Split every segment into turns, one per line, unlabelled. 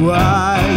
Why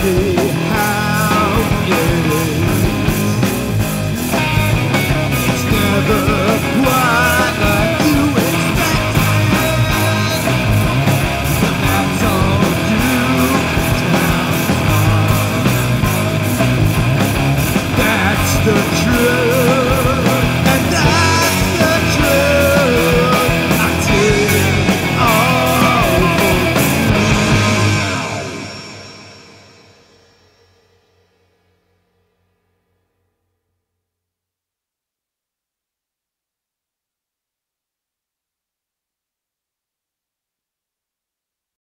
Walk